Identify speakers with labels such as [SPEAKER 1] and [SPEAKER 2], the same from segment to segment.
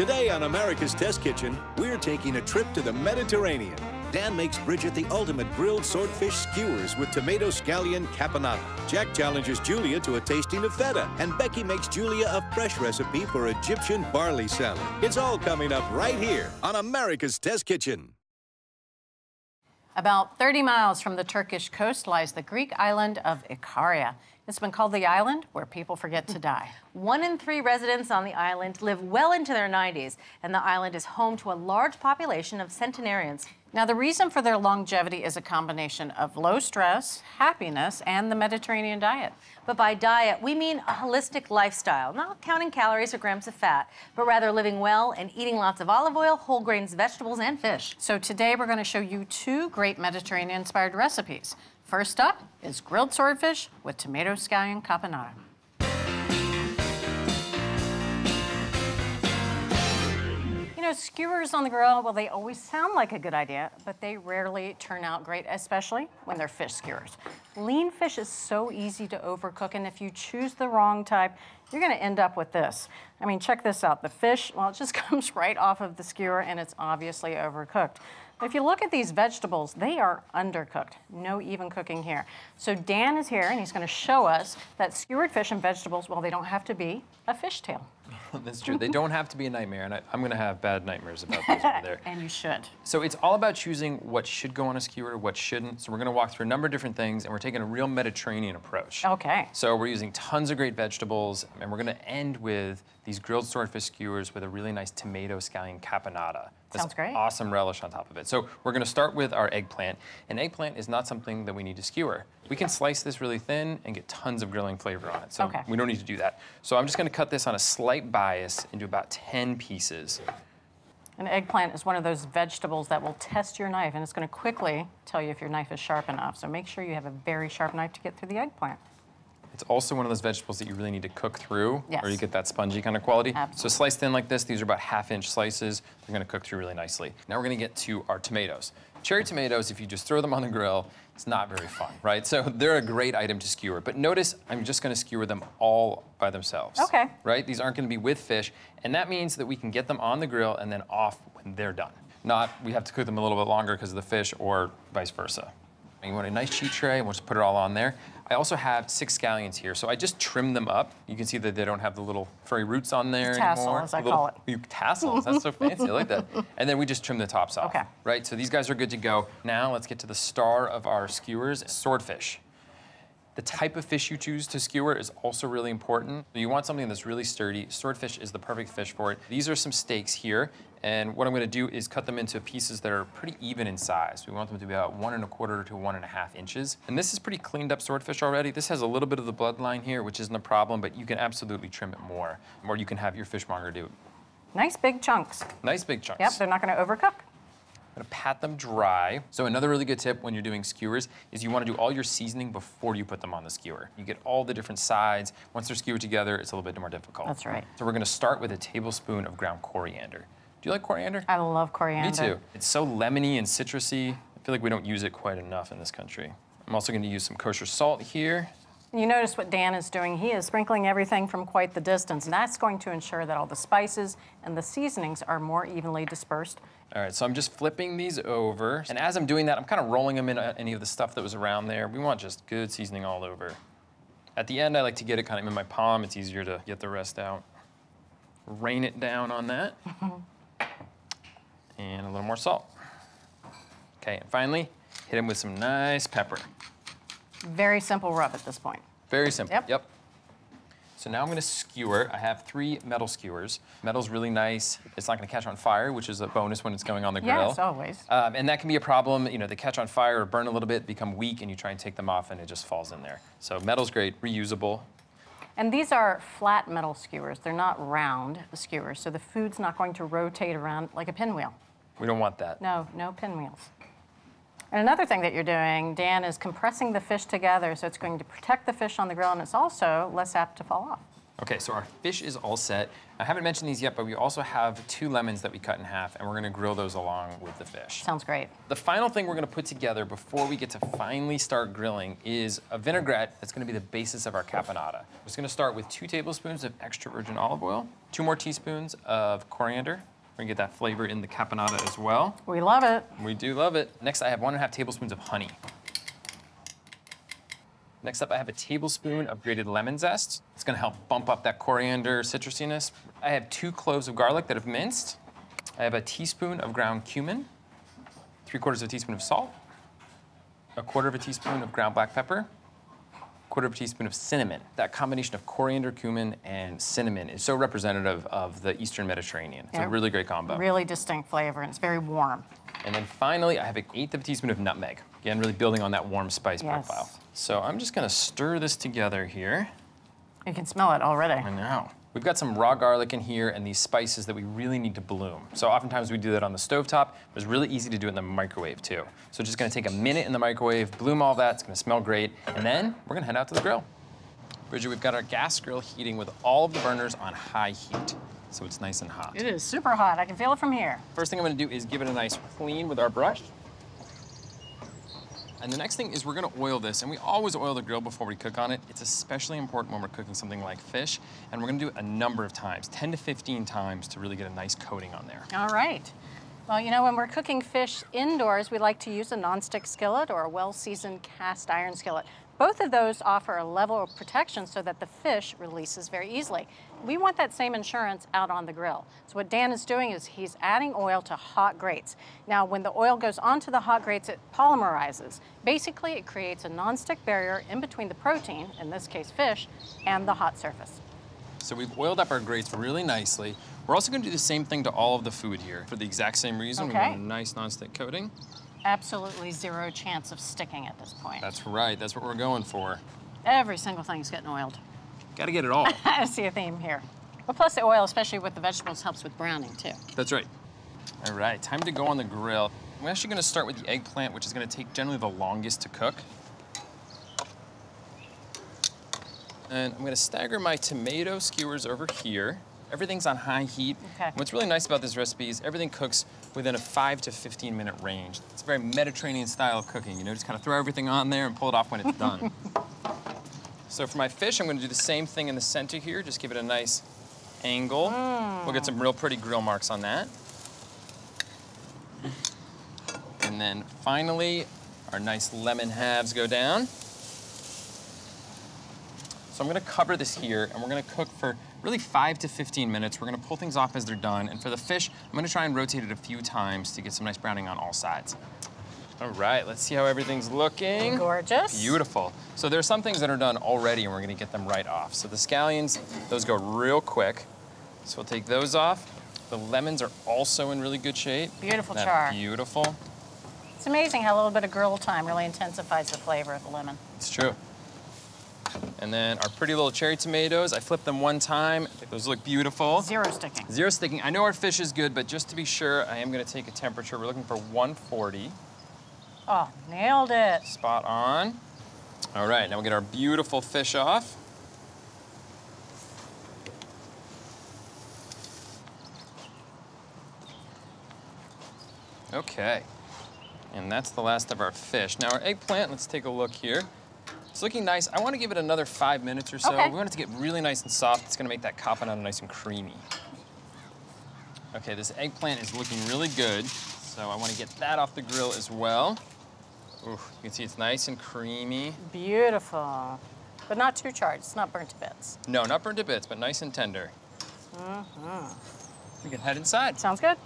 [SPEAKER 1] Today on America's Test Kitchen, we're taking a trip to the Mediterranean. Dan makes Bridget the ultimate grilled swordfish skewers with tomato scallion caponata. Jack challenges Julia to a tasting of feta, and Becky makes Julia a fresh recipe for Egyptian barley salad. It's all coming up right here on America's Test Kitchen.
[SPEAKER 2] About 30 miles from the Turkish coast lies the Greek island of Ikaria. It's been called the island where people forget to die.
[SPEAKER 3] One in three residents on the island live well into their 90s, and the island is home to a large population of centenarians.
[SPEAKER 2] Now, the reason for their longevity is a combination of low stress, happiness, and the Mediterranean diet.
[SPEAKER 3] But by diet, we mean a holistic lifestyle, not counting calories or grams of fat, but rather living well and eating lots of olive oil, whole grains, vegetables, and fish.
[SPEAKER 2] So today we're going to show you two great Mediterranean-inspired recipes. First up is grilled swordfish with tomato scallion caponata. You know, skewers on the grill, well, they always sound like a good idea, but they rarely turn out great, especially when they're fish skewers. Lean fish is so easy to overcook, and if you choose the wrong type, you're gonna end up with this. I mean, check this out. The fish, well, it just comes right off of the skewer, and it's obviously overcooked. If you look at these vegetables, they are undercooked. No even cooking here. So Dan is here, and he's gonna show us that skewered fish and vegetables, well, they don't have to be a fishtail.
[SPEAKER 4] That's true. They don't have to be a nightmare, and I, am going to have bad nightmares about those over there.
[SPEAKER 2] and you should.
[SPEAKER 4] So it's all about choosing what should go on a skewer, what shouldn't. So we're going to walk through a number of different things, and we're taking a real Mediterranean approach.
[SPEAKER 2] Okay.
[SPEAKER 4] So we're using tons of great vegetables, and we're going to end with these grilled swordfish skewers with a really nice tomato scallion caponata.
[SPEAKER 2] Sounds great.
[SPEAKER 4] Awesome relish on top of it. So we're going to start with our eggplant. An eggplant is not something that we need to skewer. We can slice this really thin and get tons of grilling flavor on it. So
[SPEAKER 2] okay.
[SPEAKER 4] we don't need to do that. So I'm just going to cut this on a slight bias into about 10 pieces.
[SPEAKER 2] An eggplant is one of those vegetables that will test your knife, and it's going to quickly tell you if your knife is sharp enough. So make sure you have a very sharp knife to get through the eggplant.
[SPEAKER 4] It's also one of those vegetables that you really need to cook through,
[SPEAKER 2] yes.
[SPEAKER 4] or you get that spongy kind of quality.
[SPEAKER 2] Absolutely.
[SPEAKER 4] So sliced thin like this, these are about half inch slices. They're gonna cook through really nicely. Now we're gonna get to our tomatoes. Cherry tomatoes, if you just throw them on the grill, it's not very fun, right? So they're a great item to skewer. But notice I'm just gonna skewer them all by themselves.
[SPEAKER 2] Okay.
[SPEAKER 4] Right? These aren't gonna be with fish. And that means that we can get them on the grill and then off when they're done. Not we have to cook them a little bit longer because of the fish or vice versa. You want a nice cheat tray, and we'll just put it all on there. I also have six scallions here, so I just trim them up. You can see that they don't have the little furry roots on there
[SPEAKER 2] tassel,
[SPEAKER 4] anymore.
[SPEAKER 2] as I
[SPEAKER 4] little,
[SPEAKER 2] call it.
[SPEAKER 4] You, tassels, that's so fancy, I like that. And then we just trim the tops off.
[SPEAKER 2] Okay.
[SPEAKER 4] Right, so these guys are good to go. Now let's get to the star of our skewers, swordfish. The type of fish you choose to skewer is also really important. You want something that's really sturdy. Swordfish is the perfect fish for it. These are some steaks here, and what I'm gonna do is cut them into pieces that are pretty even in size. We want them to be about one and a quarter to one and a half inches. And this is pretty cleaned up swordfish already. This has a little bit of the bloodline here, which isn't a problem, but you can absolutely trim it more, or you can have your fishmonger do it.
[SPEAKER 2] Nice big chunks.
[SPEAKER 4] Nice big chunks.
[SPEAKER 2] Yep, they're not gonna overcook.
[SPEAKER 4] I'm gonna pat them dry. So another really good tip when you're doing skewers is you wanna do all your seasoning before you put them on the skewer. You get all the different sides. Once they're skewered together, it's a little bit more difficult.
[SPEAKER 2] That's right.
[SPEAKER 4] So we're gonna start with a tablespoon of ground coriander. Do you like coriander?
[SPEAKER 2] I love coriander.
[SPEAKER 4] Me too. It's so lemony and citrusy. I feel like we don't use it quite enough in this country. I'm also gonna use some kosher salt here.
[SPEAKER 2] You notice what Dan is doing. He is sprinkling everything from quite the distance, and that's going to ensure that all the spices and the seasonings are more evenly dispersed.
[SPEAKER 4] All right, so I'm just flipping these over. And as I'm doing that, I'm kind of rolling them in uh, any of the stuff that was around there. We want just good seasoning all over. At the end, I like to get it kind of in my palm. It's easier to get the rest out. Rain it down on that. and a little more salt. Okay, and finally, hit them with some nice pepper.
[SPEAKER 2] Very simple rub at this point.
[SPEAKER 4] Very simple,
[SPEAKER 2] Yep.
[SPEAKER 4] yep. So now I'm gonna skewer. I have three metal skewers. Metal's really nice. It's not gonna catch on fire, which is a bonus when it's going on the grill.
[SPEAKER 2] Yes, always.
[SPEAKER 4] Um, and that can be a problem. You know, they catch on fire or burn a little bit, become weak, and you try and take them off, and it just falls in there. So metal's great, reusable.
[SPEAKER 2] And these are flat metal skewers. They're not round skewers, so the food's not going to rotate around like a pinwheel.
[SPEAKER 4] We don't want that.
[SPEAKER 2] No, no pinwheels. And another thing that you're doing, Dan, is compressing the fish together so it's going to protect the fish on the grill and it's also less apt to fall off.
[SPEAKER 4] Okay, so our fish is all set. I haven't mentioned these yet, but we also have two lemons that we cut in half, and we're gonna grill those along with the fish.
[SPEAKER 2] Sounds great.
[SPEAKER 4] The final thing we're gonna put together before we get to finally start grilling is a vinaigrette that's gonna be the basis of our caponata. We're just gonna start with two tablespoons of extra virgin olive oil, two more teaspoons of coriander. We're gonna get that flavor in the caponata as well.
[SPEAKER 2] We love it.
[SPEAKER 4] We do love it. Next, I have one and a half tablespoons of honey. Next up, I have a tablespoon of grated lemon zest. It's gonna help bump up that coriander citrusiness. I have two cloves of garlic that have minced. I have a teaspoon of ground cumin, three quarters of a teaspoon of salt, a quarter of a teaspoon of ground black pepper, quarter of a teaspoon of cinnamon. That combination of coriander, cumin, and cinnamon is so representative of the Eastern Mediterranean. It's
[SPEAKER 2] Yeah.
[SPEAKER 4] a really great combo.
[SPEAKER 2] Really distinct flavor, and it's very warm.
[SPEAKER 4] And then finally, I have an eighth of a teaspoon of nutmeg. Again, really building on that warm spice
[SPEAKER 2] Yes.
[SPEAKER 4] profile. So I'm just gonna stir this together here.
[SPEAKER 2] You can smell it already.
[SPEAKER 4] I know. We've got some raw garlic in here and these spices that we really need to bloom. So oftentimes we do that on the stovetop, but it's really easy to do it in the microwave too. So just gonna take a minute in the microwave, bloom all that, it's gonna smell great, and then we're gonna head out to the grill. Bridget, we've got our gas grill heating with all of the burners on high heat, so it's nice and hot.
[SPEAKER 2] It is super hot. I can feel it from here.
[SPEAKER 4] First thing I'm gonna do is give it a nice clean with our brush. And the next thing is we're gonna oil this, and we always oil the grill before we cook on it. It's especially important when we're cooking something like fish, and we're gonna do it a number of times, 10 to 15 times to really get a nice coating on there.
[SPEAKER 2] All right. Well, you know, when we're cooking fish indoors, we like to use a nonstick skillet or a well-seasoned cast iron skillet. Both of those offer a level of protection so that the fish releases very easily. We want that same insurance out on the grill. So what Dan is doing is he's adding oil to hot grates. Now, when the oil goes onto the hot grates, it polymerizes. Basically, it creates a nonstick barrier in between the protein, in this case fish, and the hot surface.
[SPEAKER 4] So we've oiled up our grates really nicely. We're also gonna do the same thing to all of the food here for the exact same reason.
[SPEAKER 2] okay.
[SPEAKER 4] We want a nice nonstick coating.
[SPEAKER 2] Absolutely zero chance of sticking at this point.
[SPEAKER 4] That's right, that's what we're going for.
[SPEAKER 2] Every single thing's getting oiled.
[SPEAKER 4] Gotta get it all.
[SPEAKER 2] I see a theme here. Well, plus the oil, especially with the vegetables, helps with browning too.
[SPEAKER 4] That's right. All right, time to go on the grill. I'm actually gonna start with the eggplant, which is gonna take generally the longest to cook. And I'm gonna stagger my tomato skewers over here. Everything's on high heat.
[SPEAKER 2] Okay.
[SPEAKER 4] What's really nice about this recipe is everything cooks within a five to 15 minute range. It's a very Mediterranean style of cooking, you know, just kind of throw everything on there and pull it off when it's done. so for my fish, I'm gonna do the same thing in the center here, just give it a nice angle. Mm. We'll get some real pretty grill marks on that. And then finally, our nice lemon halves go down. So I'm gonna cover this here and we're gonna cook for really five to 15 minutes. We're gonna pull things off as they're done. And for the fish, I'm gonna try and rotate it a few times to get some nice browning on all sides. All right, let's see how everything's looking.
[SPEAKER 2] Gorgeous.
[SPEAKER 4] Beautiful. So there are some things that are done already and we're gonna get them right off. So the scallions, those go real quick. So we'll take those off. The lemons are also in really good shape.
[SPEAKER 2] Beautiful char.
[SPEAKER 4] Beautiful.
[SPEAKER 2] It's amazing how a little bit of grill time really intensifies the flavor of the lemon.
[SPEAKER 4] It's true. And then our pretty little cherry tomatoes, I flipped them one time. Those look beautiful.
[SPEAKER 2] Zero sticking.
[SPEAKER 4] Zero sticking. I know our fish is good, but just to be sure, I am gonna take a temperature. We're looking for 140.
[SPEAKER 2] Oh, nailed it.
[SPEAKER 4] Spot on. All right, now we'll get our beautiful fish off. Okay, and that's the last of our fish. Now our eggplant, let's take a look here. It's looking nice. I want to give it another five minutes or so.
[SPEAKER 2] Okay.
[SPEAKER 4] We want it to get really nice and soft. It's gonna make that caponata nice and creamy. Okay, this eggplant is looking really good. So I want to get that off the grill as well. Ooh, you can see it's nice and creamy.
[SPEAKER 2] Beautiful. But not too charred. It's not burnt to bits.
[SPEAKER 4] No, not burnt to bits, but nice and tender. Mm-hmm. We can head inside.
[SPEAKER 2] Sounds good?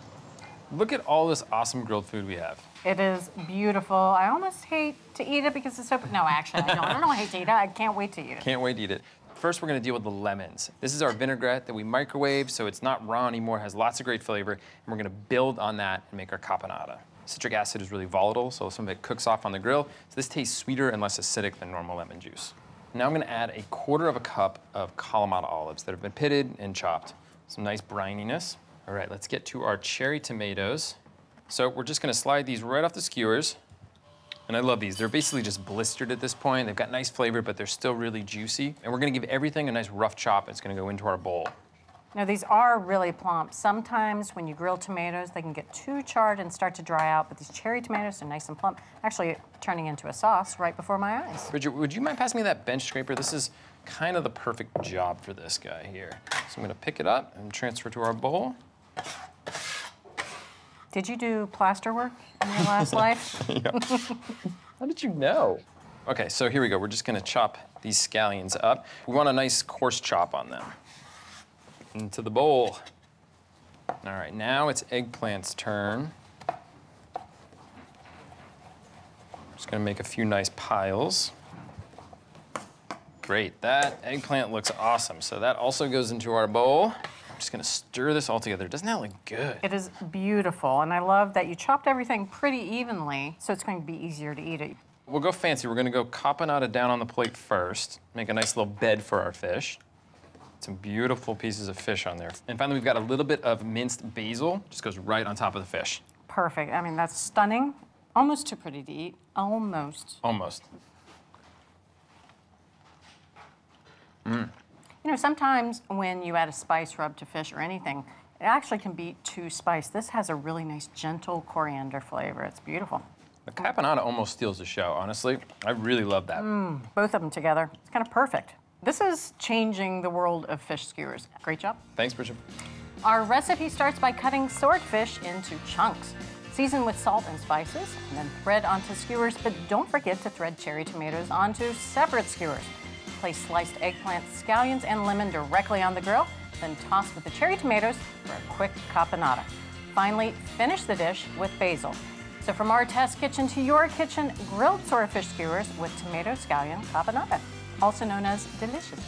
[SPEAKER 4] Look at all this awesome grilled food we have.
[SPEAKER 2] It is beautiful. I almost hate to eat it because it's so. No, actually, I don't. I don't hate to eat it. I can't wait to eat it.
[SPEAKER 4] Can't wait to eat it. First, we're gonna deal with the lemons. This is our vinaigrette that we microwave, so it's not raw anymore, has lots of great flavor, and we're gonna build on that and make our caponata. Citric acid is really volatile, so some of it cooks off on the grill. So this tastes sweeter and less acidic than normal lemon juice. Now I'm gonna add a quarter of a cup of Kalamata olives that have been pitted and chopped. Some nice brininess. All right, let's get to our cherry tomatoes. So we're just gonna slide these right off the skewers. And I love these. They're basically just blistered at this point. They've got nice flavor, but they're still really juicy. And we're gonna give everything a nice rough chop. It's gonna go into our bowl.
[SPEAKER 2] Now these are really plump. Sometimes when you grill tomatoes, they can get too charred and start to dry out, but these cherry tomatoes are nice and plump, actually turning into a sauce right before my eyes.
[SPEAKER 4] Bridget, would you mind passing me that bench scraper? This is kind of the perfect job for this guy here. So I'm gonna pick it up and transfer to our bowl.
[SPEAKER 2] Did you do plaster work in your last life?
[SPEAKER 4] How did you know? Okay, so here we go. We're just gonna chop these scallions up. We want a nice coarse chop on them. Into the bowl. All right, now it's eggplant's turn. Just gonna make a few nice piles. Great, that eggplant looks awesome. So that also goes into our bowl. Just gonna stir this all together. Doesn't that look good?
[SPEAKER 2] It is beautiful, and I love that you chopped everything pretty evenly, so it's going to be easier to eat it.
[SPEAKER 4] We'll go fancy. We're gonna go caponata down on the plate first. Make a nice little bed for our fish. Some beautiful pieces of fish on there. And finally, we've got a little bit of minced basil. Just goes right on top of the fish.
[SPEAKER 2] Perfect. I mean, that's stunning. Almost too pretty to eat. Almost.
[SPEAKER 4] Almost. Mmm.
[SPEAKER 2] You know, sometimes when you add a spice rub to fish or anything, it actually can be too spiced. This has a really nice, gentle coriander flavor. It's beautiful.
[SPEAKER 4] The caponata almost steals the show, honestly. I really love that.
[SPEAKER 2] Mm, both of them together. It's kind of perfect. This is changing the world of fish skewers. Great job.
[SPEAKER 4] Thanks, Bridget.
[SPEAKER 2] Our recipe starts by cutting swordfish into chunks. Season with salt and spices, and then thread onto skewers, but don't forget to thread cherry tomatoes onto separate skewers. Place sliced eggplant, scallions, and lemon directly on the grill, then toss with the cherry tomatoes for a quick caponata. Finally, finish the dish with basil. So from our test kitchen to your kitchen, grilled swordfish skewers with tomato scallion caponata, also known as delicious.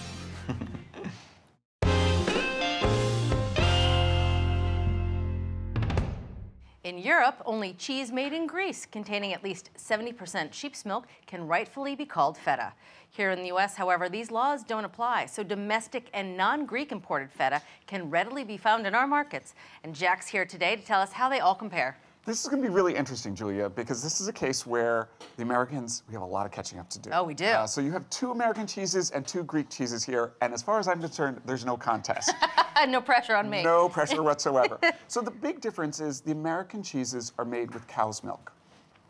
[SPEAKER 3] Europe, only cheese made in Greece containing at least 70% sheep's milk can rightfully be called feta. Here in the US, however, these laws don't apply, so domestic and non-Greek imported feta can readily be found in our markets. And Jack's here today to tell us how they all compare.
[SPEAKER 5] This is going to be really interesting, Julia, because this is a case where the Americans, we have a lot of catching up to do.
[SPEAKER 3] Oh, we do.
[SPEAKER 5] Uh, so you have two American cheeses and two Greek cheeses here, and as far as I'm concerned, there's no contest.
[SPEAKER 3] No pressure on me.
[SPEAKER 5] no pressure whatsoever. so the big difference is the American cheeses are made with cow's milk.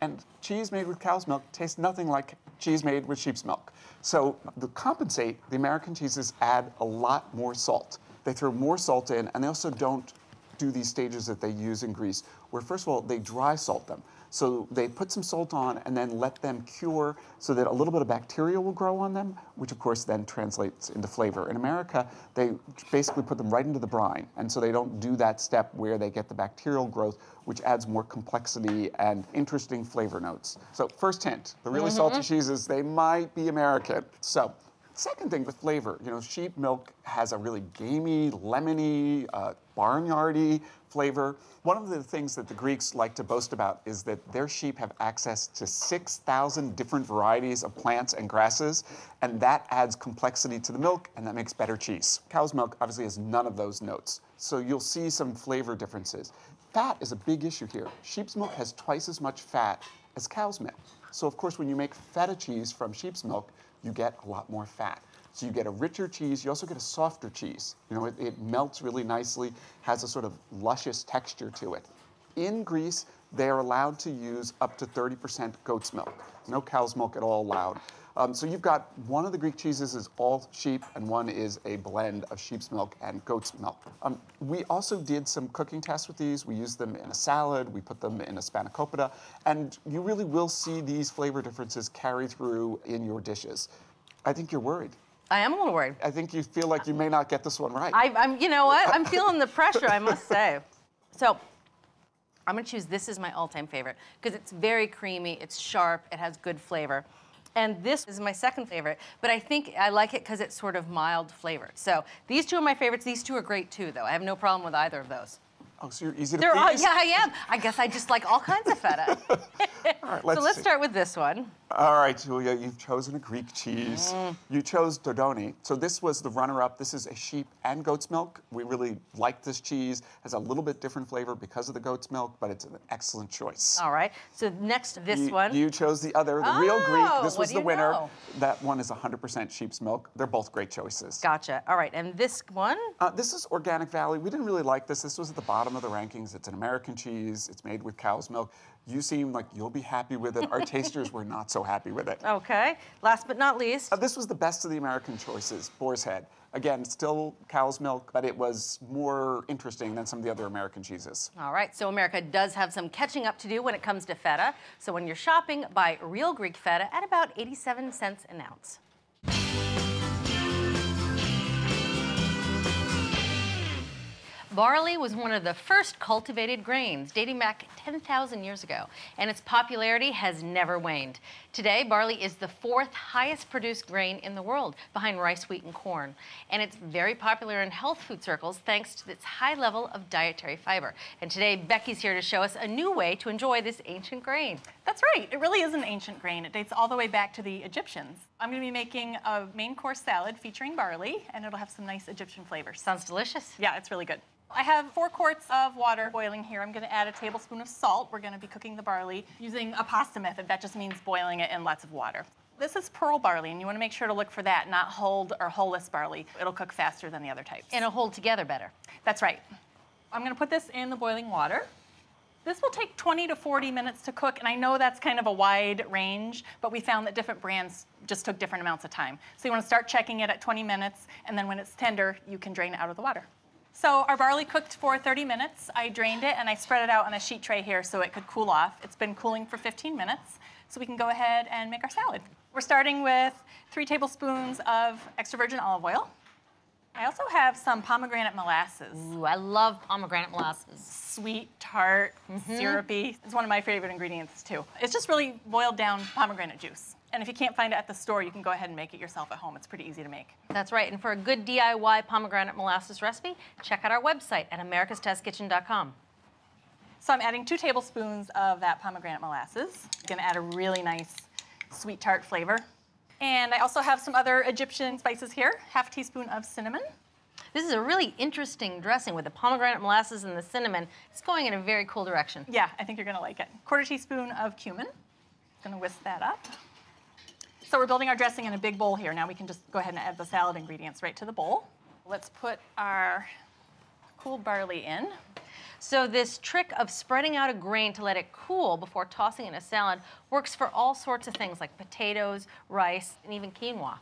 [SPEAKER 5] And cheese made with cow's milk tastes nothing like cheese made with sheep's milk. So to compensate, the American cheeses add a lot more salt. They throw more salt in, and they also don't do these stages that they use in Greece, where first of all, they dry salt them. So they put some salt on and then let them cure so that a little bit of bacteria will grow on them, which of course then translates into flavor. In America, they basically put them right into the brine. And so they don't do that step where they get the bacterial growth, which adds more complexity and interesting flavor notes. So first hint, the really mm-hmm. salty cheeses, they might be American. So Second thing with flavor, you know, sheep milk has a really gamey, lemony, uh, barnyardy flavor. One of the things that the Greeks like to boast about is that their sheep have access to 6,000 different varieties of plants and grasses, and that adds complexity to the milk, and that makes better cheese. Cow's milk obviously has none of those notes, so you'll see some flavor differences. Fat is a big issue here. Sheep's milk has twice as much fat as cow's milk. So of course, when you make feta cheese from sheep's milk, you get a lot more fat. So you get a richer cheese, you also get a softer cheese. You know, it, it melts really nicely, has a sort of luscious texture to it. In Greece, they are allowed to use up to 30% goat's milk. No cow's milk at all allowed. Um, so you've got one of the Greek cheeses is all sheep, and one is a blend of sheep's milk and goat's milk. Um, we also did some cooking tests with these. We used them in a salad. We put them in a spanakopita, and you really will see these flavor differences carry through in your dishes. I think you're worried.
[SPEAKER 3] I am a little worried.
[SPEAKER 5] I think you feel like you may not get this one right.
[SPEAKER 3] I, I'm, you know what? I'm feeling the pressure, I must say. So I'm gonna choose this is my all-time favorite because it's very creamy, it's sharp, it has good flavor. And this is my second favorite, but I think I like it because it's sort of mild flavored. So these two are my favorites. These two are great too, though. I have no problem with either of those.
[SPEAKER 5] Oh, so you're easy to
[SPEAKER 3] They're all,
[SPEAKER 5] please?
[SPEAKER 3] yeah, I am. I guess I just like all kinds of feta.
[SPEAKER 5] All right,
[SPEAKER 3] so let's
[SPEAKER 5] see.
[SPEAKER 3] start with this one.
[SPEAKER 5] All right, Julia, you've chosen a Greek cheese.
[SPEAKER 3] Mm.
[SPEAKER 5] You chose Dodoni. So this was the runner-up. This is a sheep and goat's milk. We really like this cheese. Has a little bit different flavor because of the goat's milk, but it's an excellent choice.
[SPEAKER 3] All right. So next, this
[SPEAKER 5] you,
[SPEAKER 3] one.
[SPEAKER 5] You chose the other, the real Greek.
[SPEAKER 3] Oh,
[SPEAKER 5] This was the winner.
[SPEAKER 3] know?
[SPEAKER 5] That one is 100% sheep's milk. They're both great choices.
[SPEAKER 3] Gotcha. All right. And this one?
[SPEAKER 5] Uh, this is Organic Valley. We didn't really like this. This was at the bottom of the rankings. It's an American cheese. It's made with cow's milk. You seem like you'll be happy with it. Our tasters were not so happy with it.
[SPEAKER 3] Okay. Last but not least.
[SPEAKER 5] Uh, this was the best of the American choices, Boar's Head. Again, still cow's milk, but it was more interesting than some of the other American cheeses.
[SPEAKER 3] All right, so America does have some catching up to do when it comes to feta. So when you're shopping, buy real Greek feta at about 87 cents an ounce. Barley was one of the first cultivated grains, dating back 10,000 years ago, and its popularity has never waned. Today, barley is the fourth highest produced grain in the world, behind rice, wheat, and corn. And it's very popular in health food circles thanks to its high level of dietary fiber. And today, Becky's here to show us a new way to enjoy this ancient grain.
[SPEAKER 6] That's right. It really is an ancient grain. It dates all the way back to the Egyptians. I'm going to be making a main course salad featuring barley, and it'll have some nice Egyptian flavors.
[SPEAKER 3] Sounds delicious.
[SPEAKER 6] Yeah, it's really good. I have four quarts of water boiling here. I'm going to add a tablespoon of salt. We're going to be cooking the barley using a pasta method. That just means boiling it in lots of water. This is pearl barley, and you want to make sure to look for that, not hulled or hulless barley. It'll cook faster than the other types.
[SPEAKER 3] And it'll hold together better.
[SPEAKER 6] That's right. I'm going to put this in the boiling water. This will take 20 to 40 minutes to cook, and I know that's kind of a wide range, but we found that different brands just took different amounts of time. So you want to start checking it at 20 minutes, and then when it's tender, you can drain it out of the water. So our barley cooked for 30 minutes. I drained it and I spread it out on a sheet tray here so it could cool off. It's been cooling for 15 minutes, so we can go ahead and make our salad. We're starting with three tablespoons of extra virgin olive oil. I also have some pomegranate molasses
[SPEAKER 3] Ooh, I love pomegranate molasses.
[SPEAKER 6] sweet, tart, mm-hmm. syrupy. It's one of my favorite ingredients too. It's just really boiled down pomegranate juice. And if you can't find it at the store, you can go ahead and make it yourself at home. It's pretty easy to make.
[SPEAKER 3] That's right. And for a good DIY pomegranate molasses recipe, check out our website at americastestkitchen.com.
[SPEAKER 6] So I'm adding two tablespoons of that pomegranate molasses. It's gonna add a really nice sweet tart flavor. And I also have some other Egyptian spices here. Half a teaspoon of cinnamon.
[SPEAKER 3] This is a really interesting dressing with the pomegranate molasses and the cinnamon. It's going in a very cool direction.
[SPEAKER 6] Yeah, I think you're gonna like it. Quarter teaspoon of cumin. Gonna whisk that up. So we're building our dressing in a big bowl here. Now we can just go ahead and add the salad ingredients right to the bowl. Let's put our cooled barley in.
[SPEAKER 3] So this trick of spreading out a grain to let it cool before tossing in a salad works for all sorts of things like potatoes, rice, and even quinoa.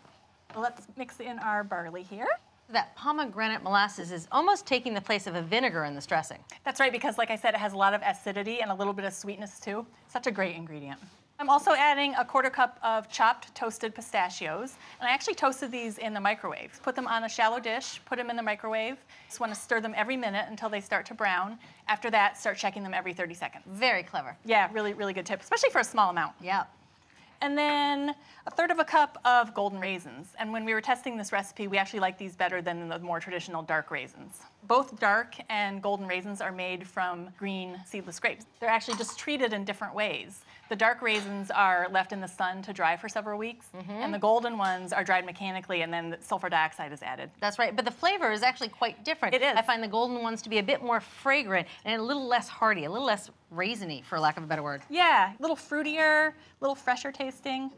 [SPEAKER 6] Let's mix in our barley here.
[SPEAKER 3] That pomegranate molasses is almost taking the place of a vinegar in this dressing.
[SPEAKER 6] That's right, because like I said, it has a lot of acidity and a little bit of sweetness too. Such a great ingredient. I'm also adding a quarter cup of chopped toasted pistachios. And I actually toasted these in the microwave. Put them on a shallow dish, put them in the microwave. Just want to stir them every minute until they start to brown. After that, start checking them every 30 seconds.
[SPEAKER 3] Very clever.
[SPEAKER 6] Yeah, really, really good tip, especially for a small amount.
[SPEAKER 3] Yeah.
[SPEAKER 6] And then a third of a cup of golden raisins. And when we were testing this recipe, we actually like these better than the more traditional dark raisins. Both dark and golden raisins are made from green seedless grapes. They're actually just treated in different ways. The dark raisins are left in the sun to dry for several weeks, mm-hmm. and the golden ones are dried mechanically, and then sulfur dioxide is added.
[SPEAKER 3] That's right. But the flavor is actually quite different.
[SPEAKER 6] It is.
[SPEAKER 3] I find the golden ones to be a bit more fragrant and a little less hearty, a little less raisiny, for lack of a better word.
[SPEAKER 6] Yeah, a little fruitier, a little fresher tasting.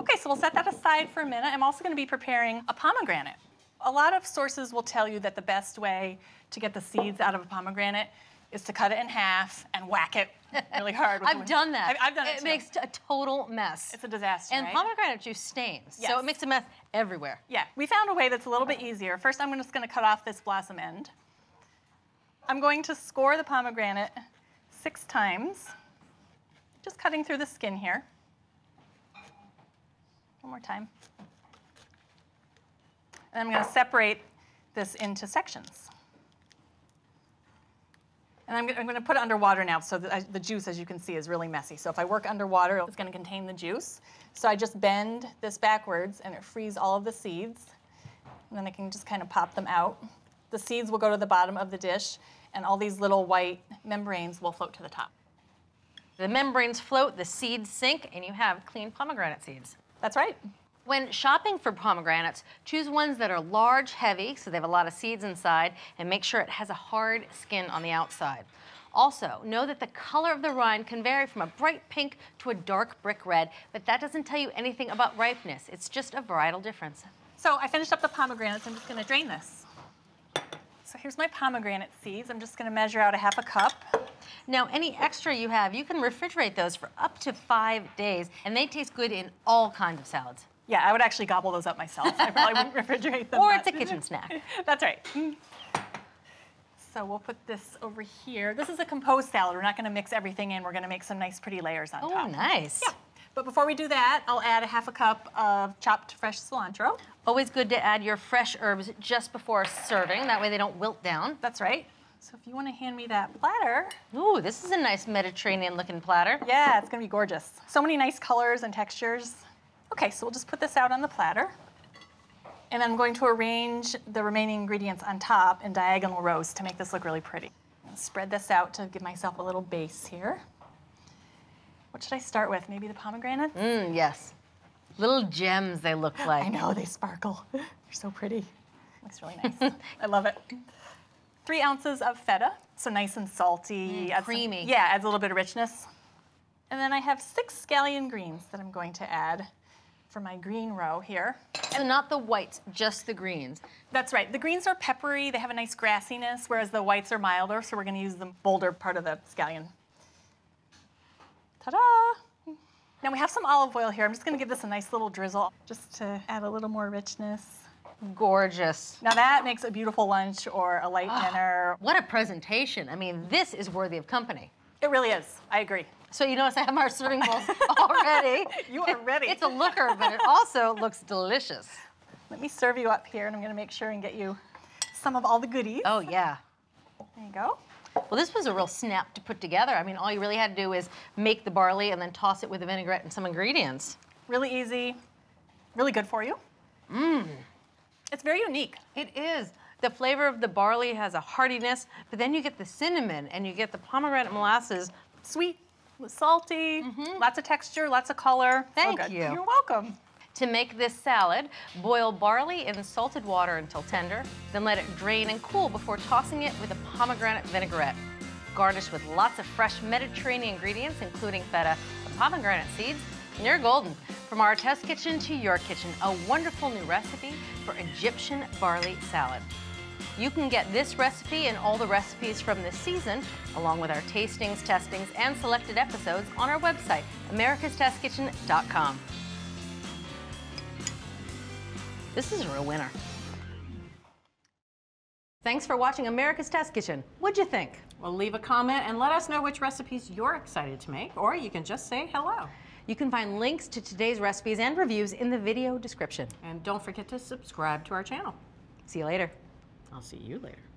[SPEAKER 6] Okay, so we'll set that aside for a minute. I'm also going to be preparing a pomegranate. A lot of sources will tell you that the best way to get the seeds out of a pomegranate is to cut it in half and whack it really hard. with
[SPEAKER 3] I've
[SPEAKER 6] the-
[SPEAKER 3] done that.
[SPEAKER 6] I've, I've done it.
[SPEAKER 3] It
[SPEAKER 6] too.
[SPEAKER 3] makes a total mess.
[SPEAKER 6] it's a disaster.
[SPEAKER 3] and
[SPEAKER 6] right?
[SPEAKER 3] pomegranate juice stains, so it makes a mess everywhere.
[SPEAKER 6] Yeah, we found a way that's a little bit easier. First, I'm just going to cut off this blossom end. I'm going to score the pomegranate six times, just cutting through the skin here. One more time. And I'm going to separate this into sections. And I'm, to put it underwater now, so the, the juice, as you can see, is really messy. So if I work underwater, it's going to contain the juice. So I just bend this backwards, and it frees all of the seeds. And then I can just kind of pop them out. The seeds will go to the bottom of the dish, and all these little white membranes will float to the top.
[SPEAKER 3] The membranes float, the seeds sink, and you have clean pomegranate seeds.
[SPEAKER 6] That's right.
[SPEAKER 3] When shopping for pomegranates, choose ones that are large, heavy, so they have a lot of seeds inside, and make sure it has a hard skin on the outside. Also, know that the color of the rind can vary from a bright pink to a dark brick red, but that doesn't tell you anything about ripeness. It's just a varietal difference.
[SPEAKER 6] So I finished up the pomegranates. I'm just going to drain this. So here's my pomegranate seeds. I'm just going to measure out a half a cup.
[SPEAKER 3] Now, any extra you have, you can refrigerate those for up to five days, and they taste good in all kinds of salads.
[SPEAKER 6] Yeah, I would actually gobble those up myself. I probably wouldn't refrigerate them.
[SPEAKER 3] Or it's a kitchen snack.
[SPEAKER 6] That's right. So we'll put this over here. This is a composed salad. We're not going to mix everything in. We're going to make some nice pretty layers on
[SPEAKER 3] Oh,
[SPEAKER 6] top.
[SPEAKER 3] nice.
[SPEAKER 6] Yeah. But before we do that, I'll add a half a cup of chopped fresh cilantro.
[SPEAKER 3] Always good to add your fresh herbs just before serving. That way they don't wilt down.
[SPEAKER 6] That's right. So if you want to hand me that platter,
[SPEAKER 3] Ooh, this is a nice Mediterranean looking platter.
[SPEAKER 6] yeah, it's going to be gorgeous. So many nice colors and textures. Okay, so we'll just put this out on the platter. And I'm going to arrange the remaining ingredients on top in diagonal rows to make this look really pretty. Spread this out to give myself a little base here. What should I start with? Maybe the pomegranates?
[SPEAKER 3] Mm, yes. Little gems they look like.
[SPEAKER 6] I know, they sparkle. They're so pretty. Looks really nice. I love it. Three ounces of feta, so nice and salty. some-
[SPEAKER 3] creamy.
[SPEAKER 6] yeah, adds a little bit of richness. And then I have six scallion greens that I'm going to add for my green row here.
[SPEAKER 3] So not the whites, just the greens.
[SPEAKER 6] That's right. The greens are peppery. They have a nice grassiness, whereas the whites are milder, so we're going to use the bolder part of the scallion. Ta-da! Now we have some olive oil here. I'm just going to give this a nice little drizzle just to add a little more richness.
[SPEAKER 3] Gorgeous.
[SPEAKER 6] Now that makes a beautiful lunch or a light ah, dinner.
[SPEAKER 3] What a presentation. I mean, this is worthy of company.
[SPEAKER 6] It really is. I agree.
[SPEAKER 3] So you notice I have our serving bowls already.
[SPEAKER 6] You are ready.
[SPEAKER 3] It's a looker, but it also looks delicious.
[SPEAKER 6] Let me serve you up here, and I'm going to make sure and get you some of all the goodies.
[SPEAKER 3] Oh, yeah.
[SPEAKER 6] There you go.
[SPEAKER 3] Well, this was a real snap to put together. I mean, all you really had to do is make the barley and then toss it with the vinaigrette and some ingredients.
[SPEAKER 6] Really easy. Really good for you. Mmm. It's very unique.
[SPEAKER 3] It is. The flavor of the barley has a heartiness, but then you get the cinnamon and you get the pomegranate molasses.
[SPEAKER 6] Sweet, salty, mm-hmm. lots of texture, lots of color.
[SPEAKER 3] Thank you.
[SPEAKER 6] You're welcome.
[SPEAKER 3] To make this salad, boil barley in salted water until tender, then let it drain and cool before tossing it with a pomegranate vinaigrette. Garnish with lots of fresh Mediterranean ingredients, including feta and pomegranate seeds, and you're golden. From our test kitchen to your kitchen, a wonderful new recipe for Egyptian barley salad. You can get this recipe and all the recipes from this season, along with our tastings, testings, and selected episodes on our website, americastestkitchen.com. This is a real winner. Thanks for watching America's Test Kitchen. What'd you think?
[SPEAKER 2] Well, leave a comment and let us know which recipes you're excited to make, or you can just say hello.
[SPEAKER 3] You can find links to today's recipes and reviews in the video description.
[SPEAKER 2] And don't forget to subscribe to our channel.
[SPEAKER 3] See you later.
[SPEAKER 2] I'll see you later.